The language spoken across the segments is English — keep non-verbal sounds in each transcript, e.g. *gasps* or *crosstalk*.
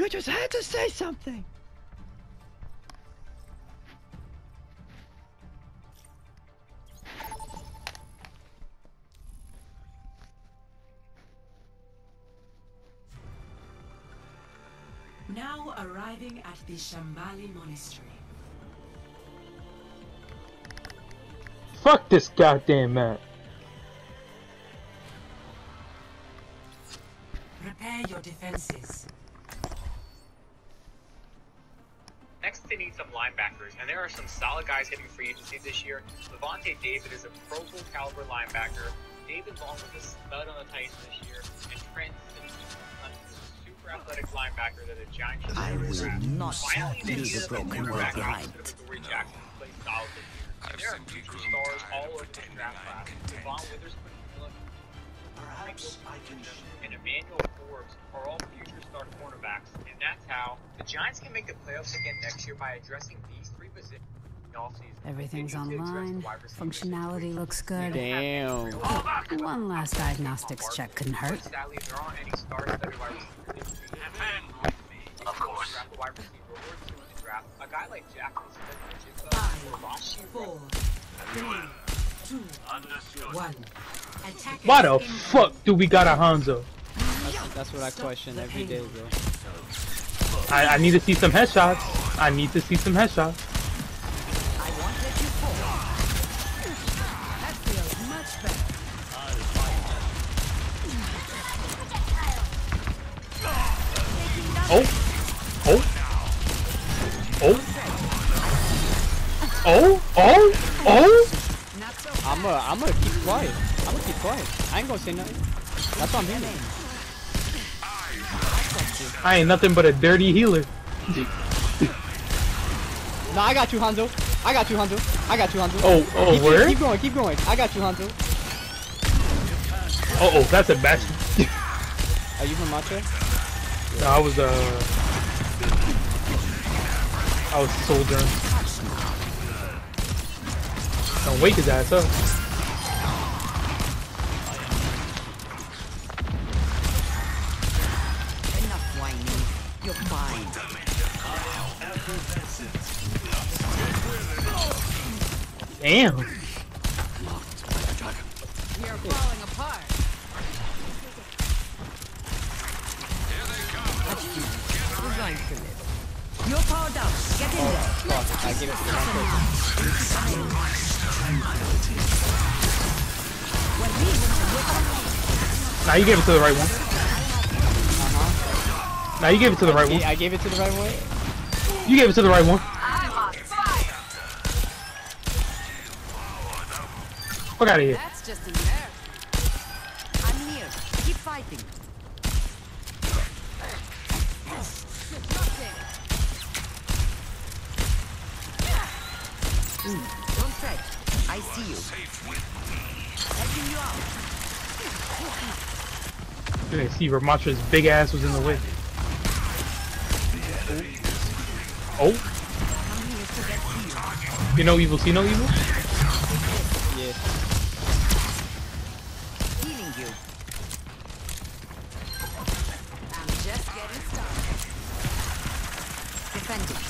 You just had to say something. Now arriving at the Shambali Monastery. Fuck this goddamn map. Prepare your defenses. They need some linebackers, and there are some solid guys hitting free agency this year. Lavonte David is a Pro Bowl caliber linebacker. David Long was a stud on the Titans this year, and Trent is a super athletic linebacker that the Giants should I will not Finally, they leave needed the a broken quarterback world opposite behind. of Corey Jackson who plays solid this year. And there are future stars all over the draft class. Devon Witherspoon, Philip Perhaps I can and Emmanuel Forbes are all future star cornerbacks, and that's how the Giants can make the playoffs again next year by addressing these three positions in the offseason. Everything's They need to address the online. Functionality looks good. Damn. Oh, one last diagnostics check couldn't hurt. Sadly, there aren't stars that are wide receivers. Of course. Draft a wide receiver or two in the draft. A guy like Jackson Smith, Five, Rashi four, three, two, one. Attackers Why the fuck do we got a Hanzo? That's what I question every day, bro. I, I need to see some headshots. I need to see some headshots. I won't let you fall. That feels much better. Oh. Oh. Oh. Oh. Oh. I'm gonna, I'm gonna keep quiet. I'm gonna keep quiet. I ain't gonna say nothing. That's what I'm hearing. I ain't nothing but a dirty healer. *laughs* No, I got you, Hanzo. I got you, Hanzo. I got you, Hanzo. Oh, oh, keep, where? Keep going, keep going. I got you, Hanzo. Oh, oh, that's a match. *laughs* Are you from Macho? I was uh, I was soldiering. Don't wake his ass up. enough whining. You're fine. Damn. You're falling apart. You're going to live. You're powered up. Get in there. Fuck, I give it to the wrong person. Now you gave it to the right one. Now you gave it to the right one. I gave it to the right one. You gave it to the right one. Fuck out of here. That's just an error. I'm here. Keep fighting. Don't fret. I see you. Helping you out. You didn't see Ramatra's big ass was in the way. Oh. You know evil, see no evil? Yeah. Healing you. I'm just getting started. Defending.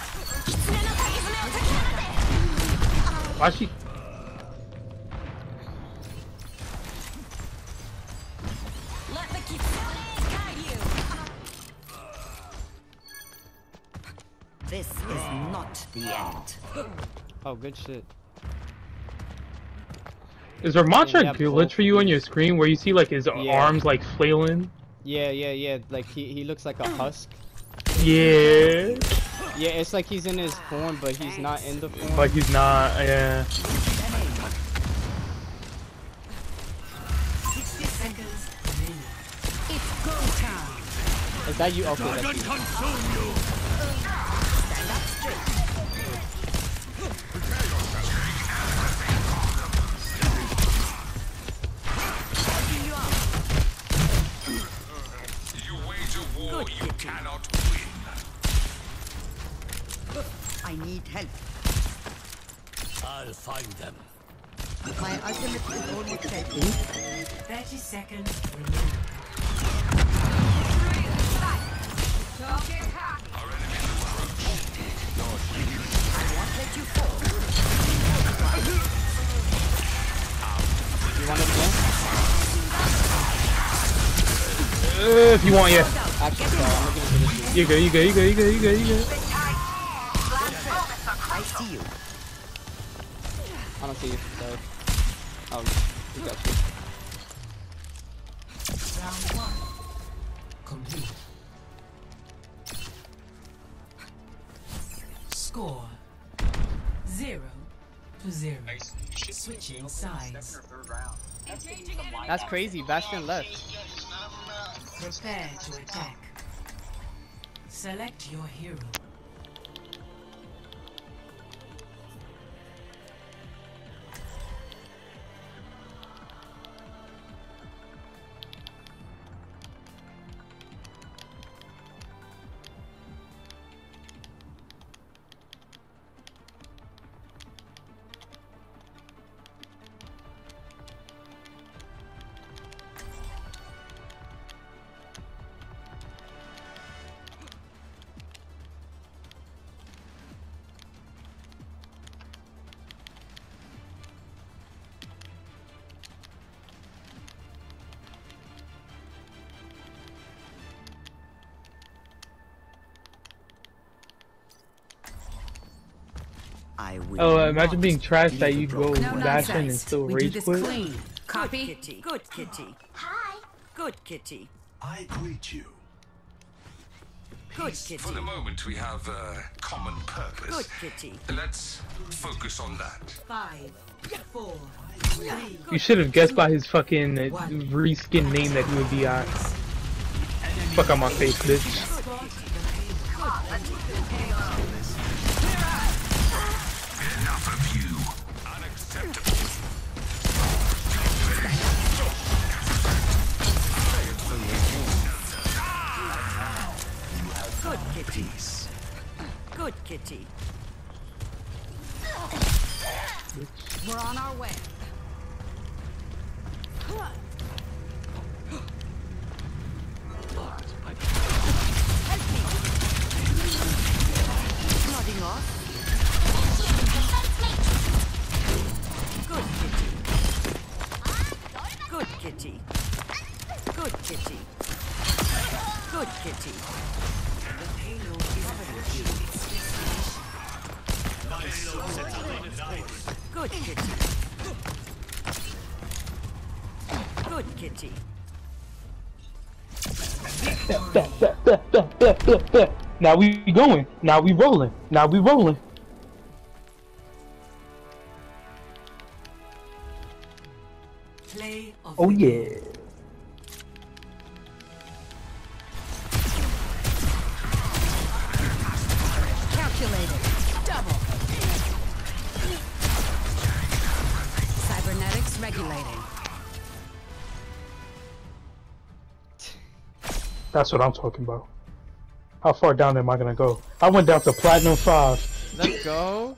Why she? This is not the end. Oh, good shit. Is Ramatra Yeah, a glitch for you on your screen where you see like his Yeah. arms like flailing? Yeah, yeah, yeah. Like he, he looks like a husk. Yeah. Yeah, it's like he's in his form, but he's not in the form. But he's not, yeah. 60 seconds remaining. It's go time. Is that you? Okay, that's you. I'll find them. My ultimate is only taking 30 seconds remaining. Uh, if you want, yeah. Actually, no, you go, you go, you go, you go, you go, you go. I see you. I don't see you. Sorry. Oh, we got you. Round one. Complete. Score. Zero to zero. Nice. Switching sides. or third round. That's gonna be some That's linebacker. crazy. Bastion left. Prepare to attack. Select your hero. I will. Oh, uh, imagine being trash that you go broken. No Bastion and still We rage quit. clean. Good Copy. kitty. Good kitty. Hi. Good kitty. I greet you. Good kitty. For the moment, we have a common purpose. Good kitty. Let's focus on that. Five, four, three, You should have guessed by his fucking uh, reskin name that he would be uh Fuck on my face, bitch. Good kitty. Good kitty. We're on our way. *gasps* Good kitty. Good kitty. Now we going. Now we rolling. Now we rolling. Play Oh yeah. That's what I'm talking about. How far down am I gonna go? I went down to platinum five. Let's go.